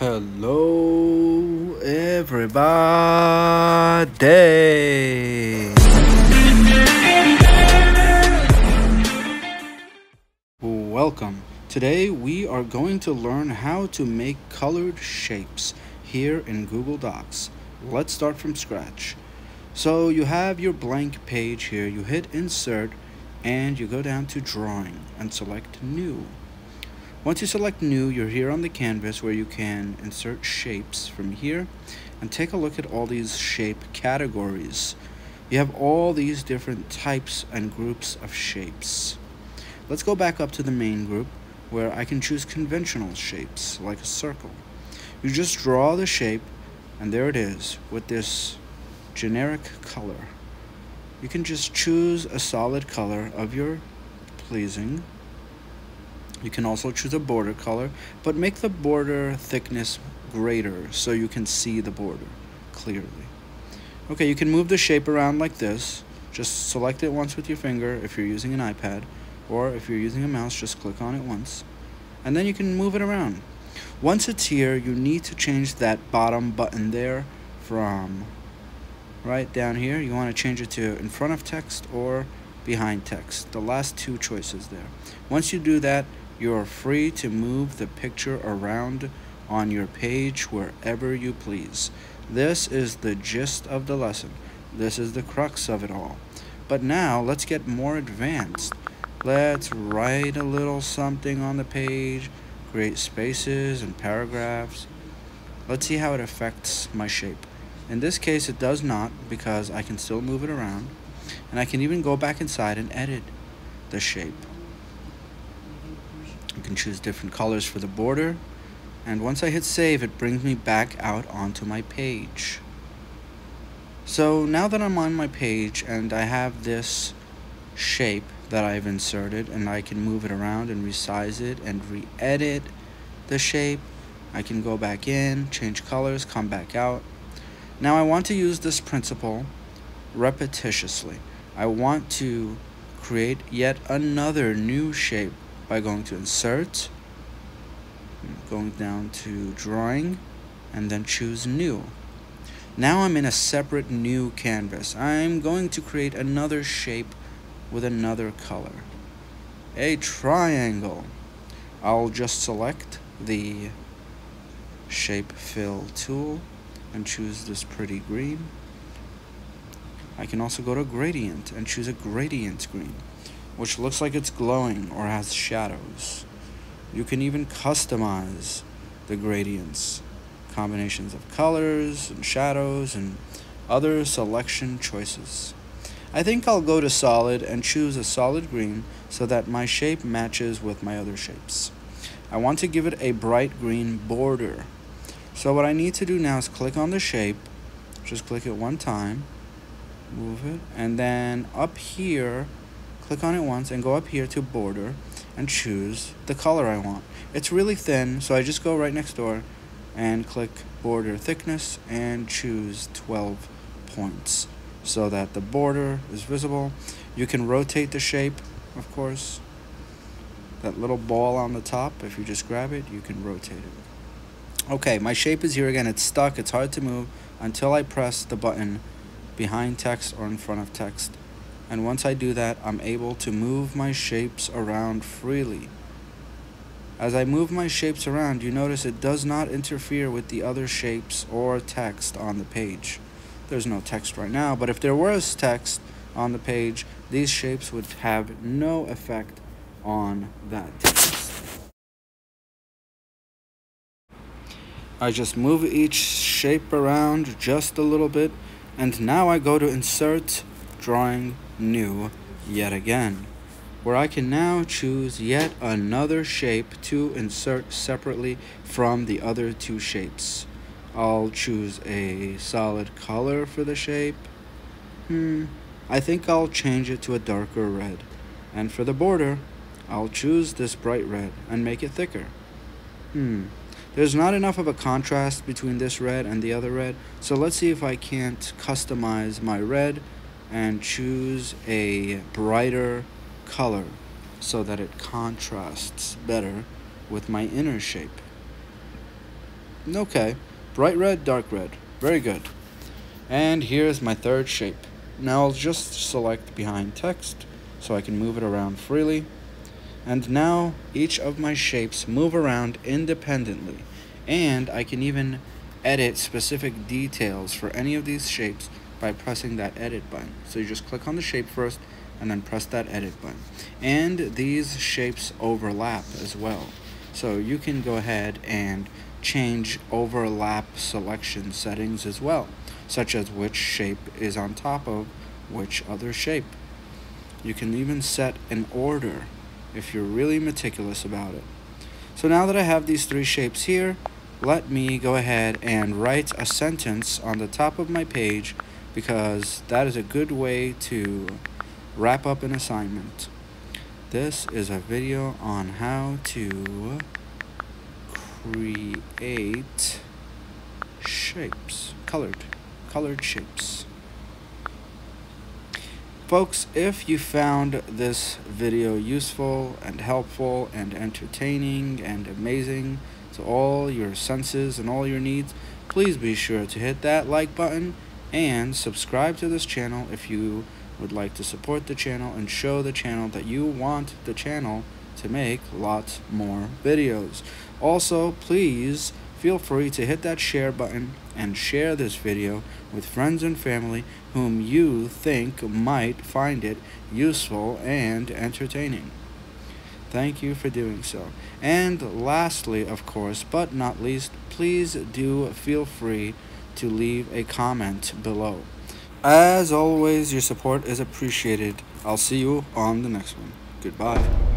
Hello, everybody. Welcome. Today we are going to learn how to make colored shapes here in Google Docs. Let's start from scratch. So you have your blank page here, you hit insert and you go down to drawing and select new. Once you select new, you're here on the canvas where you can insert shapes from here and take a look at all these shape categories. You have all these different types and groups of shapes. Let's go back up to the main group where I can choose conventional shapes like a circle. You just draw the shape and there it is with this generic color. You can just choose a solid color of your pleasing you can also choose a border color, but make the border thickness greater so you can see the border clearly. Okay, you can move the shape around like this. Just select it once with your finger if you're using an iPad, or if you're using a mouse, just click on it once. And then you can move it around. Once it's here, you need to change that bottom button there from right down here. You want to change it to in front of text or behind text. The last two choices there. Once you do that, you are free to move the picture around on your page wherever you please. This is the gist of the lesson. This is the crux of it all. But now let's get more advanced. Let's write a little something on the page, create spaces and paragraphs. Let's see how it affects my shape. In this case, it does not because I can still move it around and I can even go back inside and edit the shape. You can choose different colors for the border. And once I hit save, it brings me back out onto my page. So now that I'm on my page and I have this shape that I've inserted and I can move it around and resize it and re-edit the shape, I can go back in, change colors, come back out. Now I want to use this principle repetitiously. I want to create yet another new shape by going to insert, going down to drawing, and then choose new. Now I'm in a separate new canvas. I'm going to create another shape with another color. A triangle. I'll just select the shape fill tool and choose this pretty green. I can also go to gradient and choose a gradient green which looks like it's glowing or has shadows. You can even customize the gradients, combinations of colors and shadows and other selection choices. I think I'll go to solid and choose a solid green so that my shape matches with my other shapes. I want to give it a bright green border. So what I need to do now is click on the shape, just click it one time, move it, and then up here click on it once and go up here to border and choose the color I want. It's really thin, so I just go right next door and click border thickness and choose 12 points so that the border is visible. You can rotate the shape, of course. That little ball on the top, if you just grab it, you can rotate it. Okay, my shape is here again. It's stuck. It's hard to move until I press the button behind text or in front of text and once I do that, I'm able to move my shapes around freely. As I move my shapes around, you notice it does not interfere with the other shapes or text on the page. There's no text right now, but if there was text on the page, these shapes would have no effect on that text. I just move each shape around just a little bit, and now I go to insert drawing new yet again, where I can now choose yet another shape to insert separately from the other two shapes. I'll choose a solid color for the shape. Hmm, I think I'll change it to a darker red. And for the border, I'll choose this bright red and make it thicker. Hmm, there's not enough of a contrast between this red and the other red, so let's see if I can't customize my red and choose a brighter color so that it contrasts better with my inner shape. Okay, bright red, dark red. Very good. And here's my third shape. Now I'll just select behind text so I can move it around freely. And now each of my shapes move around independently. And I can even edit specific details for any of these shapes by pressing that edit button. So you just click on the shape first and then press that edit button. And these shapes overlap as well. So you can go ahead and change overlap selection settings as well, such as which shape is on top of which other shape. You can even set an order if you're really meticulous about it. So now that I have these three shapes here, let me go ahead and write a sentence on the top of my page because that is a good way to wrap up an assignment. This is a video on how to create shapes, colored, colored shapes. Folks, if you found this video useful and helpful and entertaining and amazing to all your senses and all your needs, please be sure to hit that like button and subscribe to this channel if you would like to support the channel and show the channel that you want the channel to make lots more videos. Also, please feel free to hit that share button and share this video with friends and family whom you think might find it useful and entertaining. Thank you for doing so. And lastly, of course, but not least, please do feel free to leave a comment below. As always, your support is appreciated. I'll see you on the next one. Goodbye.